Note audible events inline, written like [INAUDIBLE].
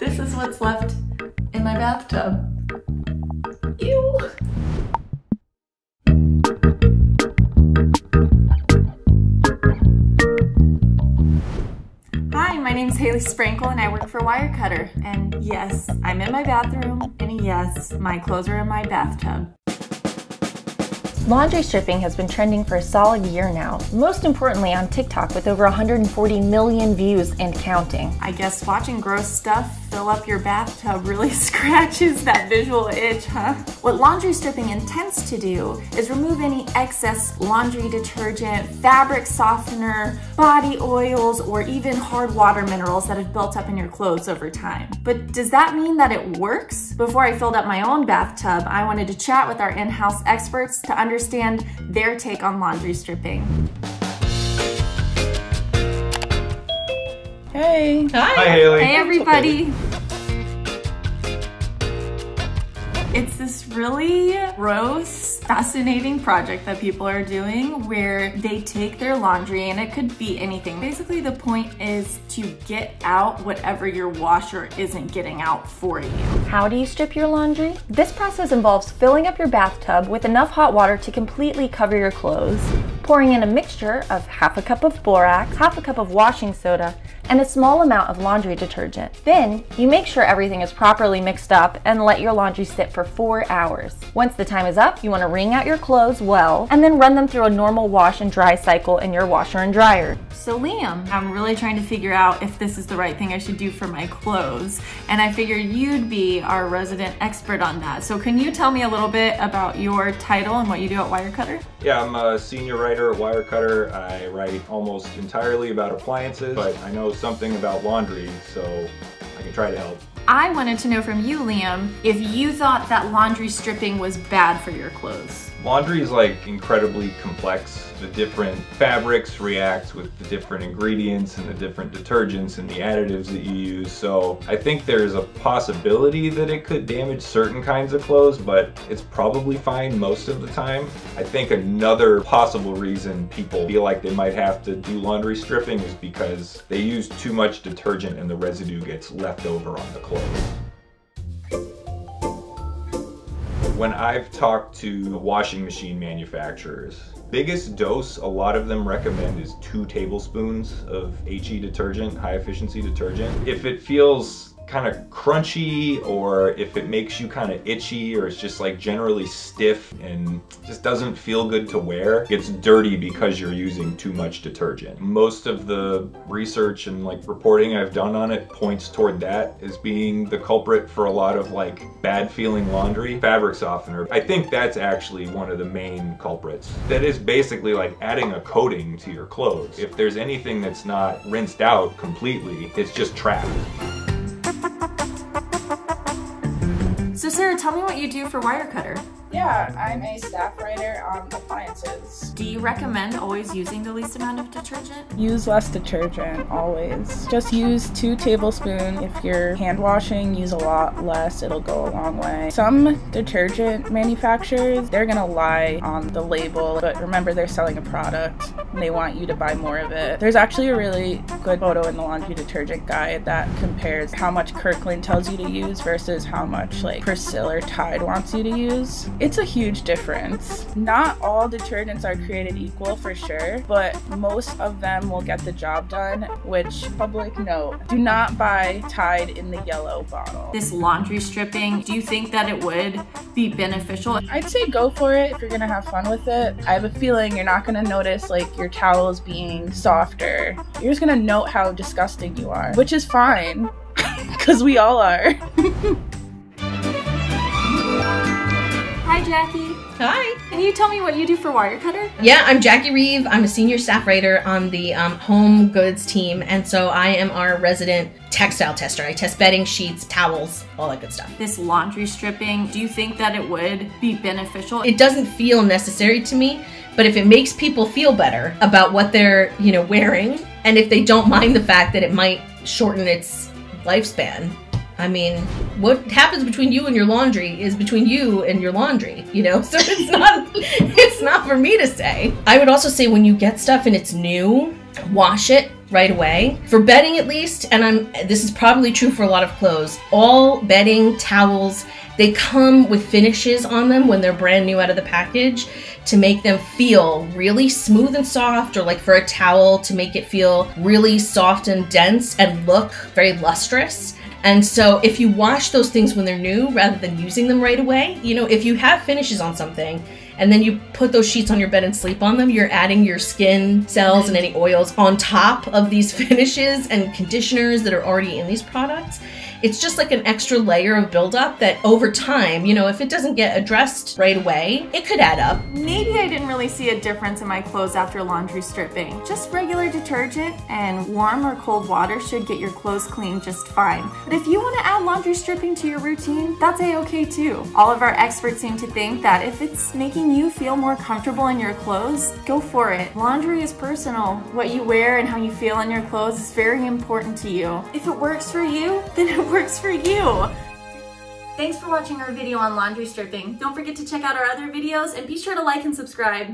This is what's left in my bathtub. Ew. Hi, my name is Haley Sprankle and I work for Wirecutter. And yes, I'm in my bathroom, and yes, my clothes are in my bathtub. Laundry stripping has been trending for a solid year now, most importantly on TikTok with over 140 million views and counting. I guess watching gross stuff fill up your bathtub really [LAUGHS] scratches that visual itch, huh? What laundry stripping intends to do is remove any excess laundry detergent, fabric softener, body oils, or even hard water minerals that have built up in your clothes over time. But does that mean that it works? Before I filled up my own bathtub, I wanted to chat with our in-house experts to understand their take on laundry stripping. Hey. Hi, Haley. Hey everybody! It's this really gross, fascinating project that people are doing where they take their laundry and it could be anything. Basically, the point is to get out whatever your washer isn't getting out for you. How do you strip your laundry? This process involves filling up your bathtub with enough hot water to completely cover your clothes, pouring in a mixture of half a cup of borax, half a cup of washing soda, and a small amount of laundry detergent. Then, you make sure everything is properly mixed up and let your laundry sit for four hours. Once the time is up, you want to wring out your clothes well and then run them through a normal wash and dry cycle in your washer and dryer. So Liam, I'm really trying to figure out if this is the right thing I should do for my clothes. And I figured you'd be our resident expert on that. So can you tell me a little bit about your title and what you do at Wirecutter? Yeah, I'm a senior writer at Wirecutter. I write almost entirely about appliances, but I know something about laundry, so I can try to help. I wanted to know from you, Liam, if you thought that laundry stripping was bad for your clothes. Laundry is like incredibly complex. The different fabrics react with the different ingredients and the different detergents and the additives that you use. So I think there's a possibility that it could damage certain kinds of clothes, but it's probably fine most of the time. I think another possible reason people feel like they might have to do laundry stripping is because they use too much detergent and the residue gets left over on the clothes. When I've talked to washing machine manufacturers, biggest dose a lot of them recommend is two tablespoons of HE detergent, high efficiency detergent. If it feels kind of crunchy or if it makes you kind of itchy or it's just like generally stiff and just doesn't feel good to wear, it's dirty because you're using too much detergent. Most of the research and like reporting I've done on it points toward that as being the culprit for a lot of like bad feeling laundry. Fabric softener, I think that's actually one of the main culprits. That is basically like adding a coating to your clothes. If there's anything that's not rinsed out completely, it's just trapped. Sarah, tell me what you do for Wirecutter. Yeah, I'm a staff writer on appliances. Do you recommend always using the least amount of detergent? Use less detergent, always. Just use two tablespoons. If you're hand washing, use a lot less. It'll go a long way. Some detergent manufacturers, they're gonna lie on the label, but remember they're selling a product and they want you to buy more of it. There's actually a really good photo in the laundry detergent guide that compares how much Kirkland tells you to use versus how much like Persil or Tide wants you to use. It's a huge difference. Not all detergents are created equal for sure, but most of them will get the job done, which public note, do not buy Tide in the yellow bottle. This laundry stripping, do you think that it would be beneficial? I'd say go for it if you're gonna have fun with it. I have a feeling you're not gonna notice like your towels being softer. You're just gonna note how disgusting you are, which is fine, [LAUGHS] because we all are. [LAUGHS] Hi Jackie. Hi. Can you tell me what you do for Wirecutter? Yeah, I'm Jackie Reeve. I'm a senior staff writer on the um, home goods team, and so I am our resident textile tester. I test bedding, sheets, towels, all that good stuff. This laundry stripping, do you think that it would be beneficial? It doesn't feel necessary to me, but if it makes people feel better about what they're, you know, wearing, and if they don't mind the fact that it might shorten its lifespan, I mean, what happens between you and your laundry is between you and your laundry, you know? [LAUGHS] So it's not it's not for me to say. I would also say when you get stuff and it's new, wash it right away. For bedding at least, and I'm this is probably true for a lot of clothes, all bedding, towels, they come with finishes on them when they're brand new out of the package to make them feel really smooth and soft, or like for a towel to make it feel really soft and dense and look very lustrous. And so if you wash those things when they're new rather than using them right away, you know, if you have finishes on something and then you put those sheets on your bed and sleep on them, you're adding your skin cells and any oils on top of these [LAUGHS] finishes and conditioners that are already in these products it's just like an extra layer of buildup that over time, you know, if it doesn't get addressed right away, it could add up. Maybe I didn't really see a difference in my clothes after laundry stripping. Just regular detergent and warm or cold water should get your clothes clean just fine. But if you want to add laundry stripping to your routine, that's a-okay too. All of our experts seem to think that if it's making you feel more comfortable in your clothes, go for it. Laundry is personal. What you wear and how you feel in your clothes is very important to you. If it works for you, [LAUGHS] then it works for you. Thanks for watching our video on laundry stripping. Don't forget to check out our other videos and be sure to like and subscribe.